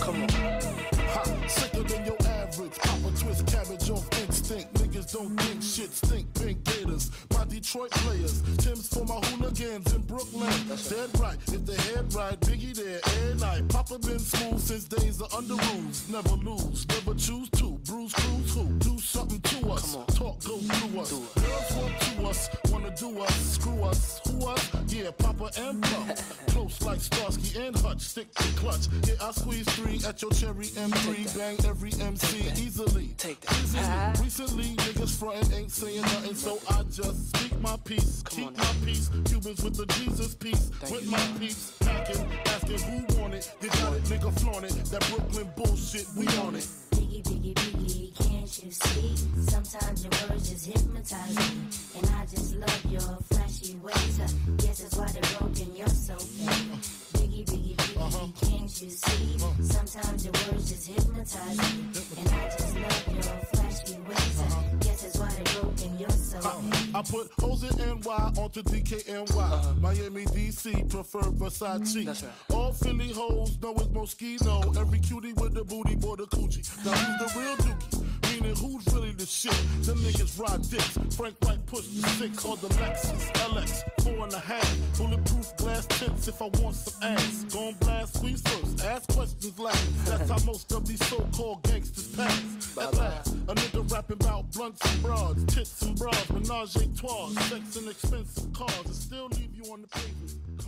Come on. Ha, sicker than your average. Papa twist cabbage off instinct. Niggas don't think shit. Stink pink gators. My Detroit players. Tim's for my hooligans in Brooklyn. Dead right. If they head right, Biggie there every night. Papa been smooth since days of under rules. Never lose, never choose to. Bruce cruise, who? Do something to us. Talk, go through us. Girls want to us, wanna do us. Screw us, who us? Yeah, Papa and Pop. Close like Starsky and Hutch, stick to clutch. Yeah, I squeeze three at your cherry M3. Bang every MC easily. Take that. Easily. Recently, niggas frontin' ain't saying nothing, so I just speak my peace. Keep on my peace. Cubans with the Jesus peace. with you. my peace. Packing, asking who want it. You got it, nigga, flaunt it. That Brooklyn bullshit, we on it. Biggie, biggie, biggie, can't you see? Sometimes your words just hypnotize me. And I just love your flashy ways. I guess that's why they're broken, you're so fake. Can't you see? Sometimes your words just hypnotize me. And I just love your flashy ways. I guess that's why they're broken, you're so. Uh, I put O's in NY onto DKNY. Uh-huh. Miami, DC, prefer Versace. Mm, that's right. All Philly hoes know it's Moschino. Every cutie with the booty, boy, the coochie. Now who's the real dookie? Meaning who's really the shit? Them niggas ride dicks. Frank White push the six or the Lexus LX. Four and a half. Bulletproof tips if I want some ass. Gon' blast squeeze first. Ask questions last. That's how most of these so-called gangsters pass. At last, a nigga rapping about blunts and broads, tits and bras, menage a trois, sex and expensive cars, and still leave you on the pavement.